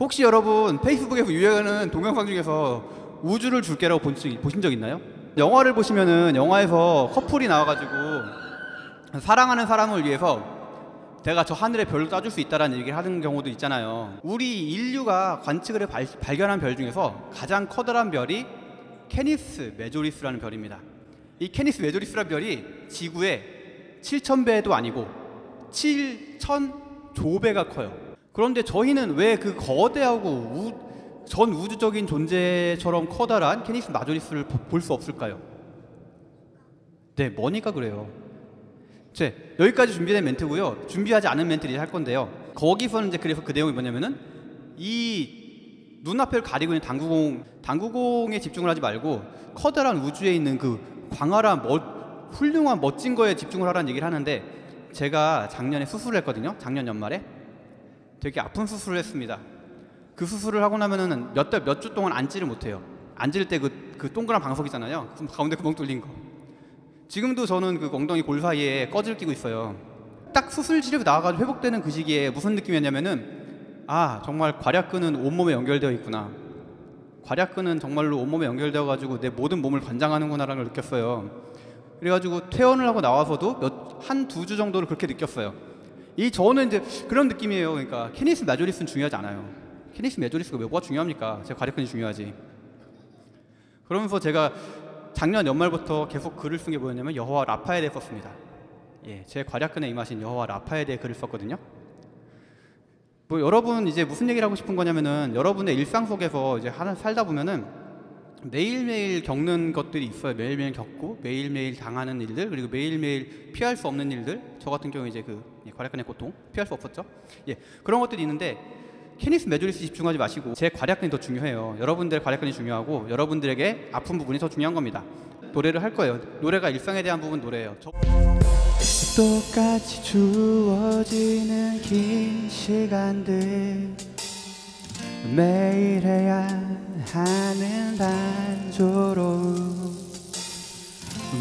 혹시 여러분 페이스북에서 유행하는 동영상 중에서 우주를 줄게라고 본 적- 보신 적 있나요? 영화를 보시면은 영화에서 커플이 나와가지고 사랑하는 사람을 위해서 내가 저 하늘의 별을 따줄 수 있다라는 얘기를 하는 경우도 있잖아요. 우리 인류가 관측을 해 발, 발견한 별 중에서 가장 커다란 별이 Canis Majoris라는 별입니다. 이 Canis Majoris라는 별이 지구의 7,000배도 아니고 7,000조배가 커요. 그런데 저희는 왜 그 거대하고 우- 전 우주적인 존재처럼 커다란 케니스 마조리스를 볼 수 없을까요? 네, 뭐니까 그래요. 제 여기까지 준비된 멘트고요. 준비하지 않은 멘트를 할 건데요. 거기서는 이제 그래서 그 내용이 뭐냐면은 이 눈앞을 가리고 있는 당구공 당구공에 집중을 하지 말고 커다란 우주에 있는 그 광활한 멋 훌륭한 멋진 거에 집중을 하라는 얘기를 하는데 제가 작년에 수술을 했거든요. 작년 연말에 되게 아픈 수술을 했습니다. 그 수술을 하고 나면은 몇 달 몇 주 동안 앉지를 못해요. 앉을 때 그 그 동그란 방석 있잖아요. 그 가운데 구멍 뚫린 거. 지금도 저는 그 엉덩이 골 사이에 꺼질 끼고 있어요. 딱 수술 치료가 나와가지고 회복되는 그 시기에 무슨 느낌이었냐면은 아 정말 괄약근은 온몸에 연결되어 있구나. 괄약근은 정말로 온몸에 연결되어 가지고 내 모든 몸을 관장하는구나라는 걸 느꼈어요. 그래가지고 퇴원을 하고 나와서도 한두 주 정도를 그렇게 느꼈어요. 이 저는 이제 그런 느낌이에요. 그러니까 케니스 마조리스는 중요하지 않아요. 케니스 마조리스가 왜 뭐가 중요합니까? 제 괄약근이 중요하지. 그러면서 제가 작년 연말부터 계속 글을 쓴 게 뭐였냐면 여호와 라파에 대해 썼습니다. 예, 제 괄약근에 임하신 여호와 라파에 대해 글을 썼거든요. 뭐 여러분 이제 무슨 얘기를 하고 싶은 거냐면은 여러분의 일상 속에서 이제 하나 살다 보면은 매일매일 겪는 것들이 있어요. 매일매일 겪고 매일매일 당하는 일들 그리고 매일매일 피할 수 없는 일들. 저 같은 경우 이제 그 예, 괄약근의 고통 피할 수 없었죠. 예, 그런 것들이 있는데 Canis Majoris 집중하지 마시고 제 괄약근이 더 중요해요. 여러분들의 괄약근이 중요하고 여러분들에게 아픈 부분이 더 중요한 겁니다. 노래를 할 거예요. 노래가 일상에 대한 부분 노래예요. 저... 똑같이 주어지는 긴 시간들 매일 해야 하는 단조로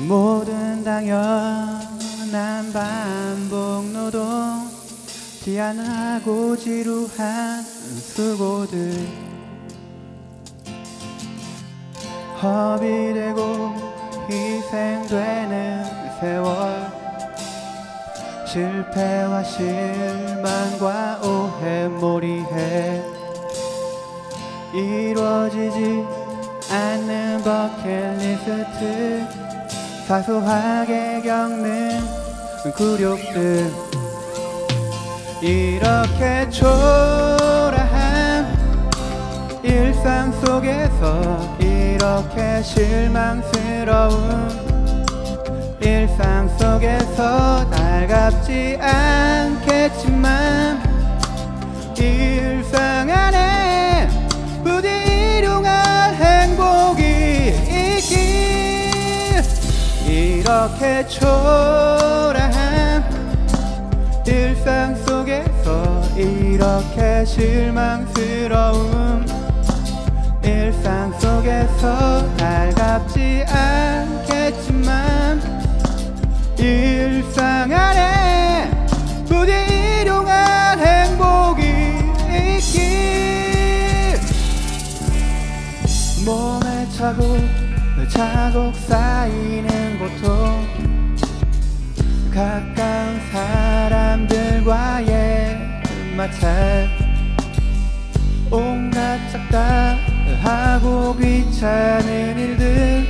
모든 당연한 반복 노동 지안하고 지루한 수고들 허비되고 희생되는 세월 실패와 실망과 오해 몰이해 이루어지지 않는 버킷리스트. 사소하게 겪는 굴욕들. 이렇게 초라한 일상 속에서 이렇게 실망스러운 일상 속에서 달갑지 않겠지만 이렇게 초라한 일상 속에서 이렇게 실망스러운 일상 속에서 달갑지 않겠지만 일상 안에 부디 일용할 행복이 있길 몸에 차곡 차곡 쌓이는 고통 가까운 사람들과의 마찰 온갖 작다 하고 귀찮은 일들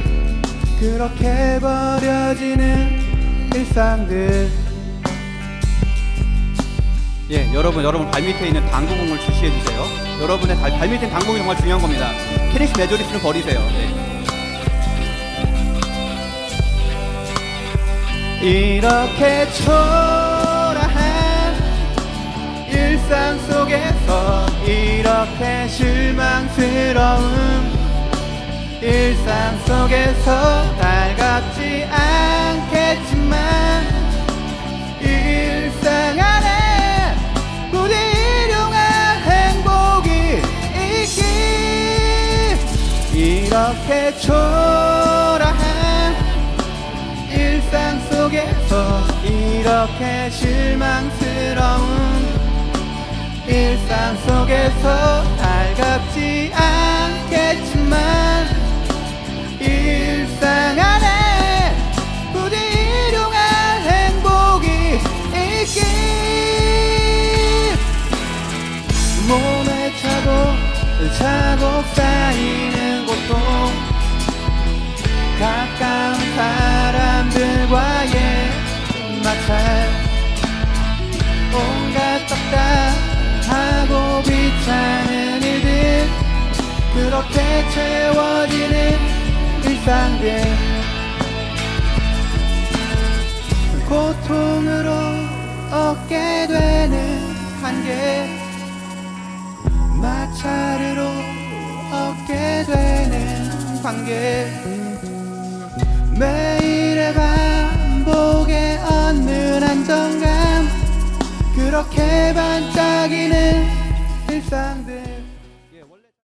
그렇게 버려지는 일상들 예, 여러분, 여러분 발밑에 있는 당구공을 주시해 주세요. 여러분의 발, 발밑에 당구공이 정말 중요한 겁니다. 캐니스 메조리스는 버리세요. 네. 이렇게 초라한 일상 속에서 이렇게 실망스러운 일상 속에서 달갑지 않겠지만 일상 안에 부디 일용할 행복이 있길 이렇게 초 속에서 이렇게 실망스러운 일상 속에서 달갑지 않겠지만 일상 안에 부디 일용할 행복이 있길 몸에 차고 차고 쌓 온갖 답답하고 귀찮은 일들. 그렇게 채워지는 일상들. 고통으로 얻게 되는 한계. 마찰으로 얻게 되는 관계 그렇게 반짝이는 일상들